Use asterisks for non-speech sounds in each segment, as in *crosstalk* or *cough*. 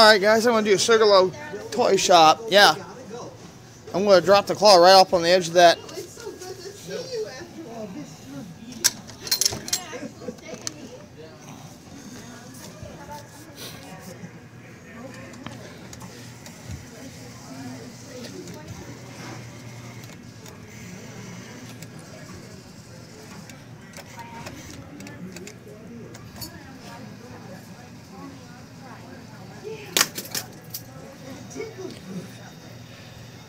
Alright guys, I'm going to do a Sugarloaf Toy Shoppe. Yeah. I'm going to drop the claw right up on the edge of that.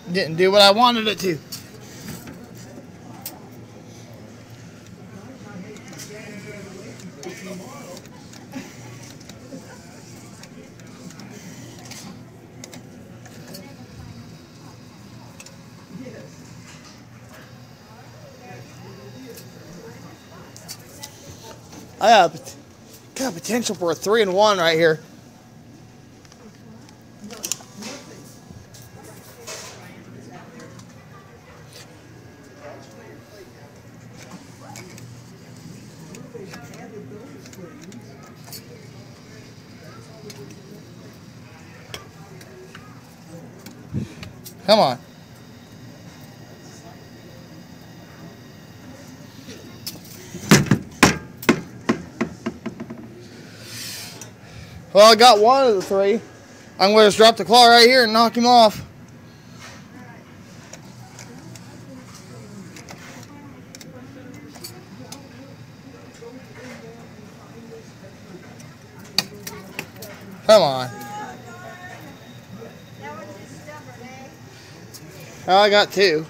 Didn't do what I wanted it to. I have got potential for a three and one right here. Come on. Well, I got one of the three. I'm going to just drop the claw right here and knock him off. Come on. That was just stubborn, eh? Oh, I got two.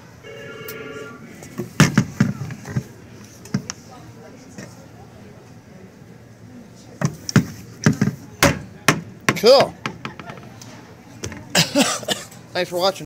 Cool. *coughs* Thanks for watching.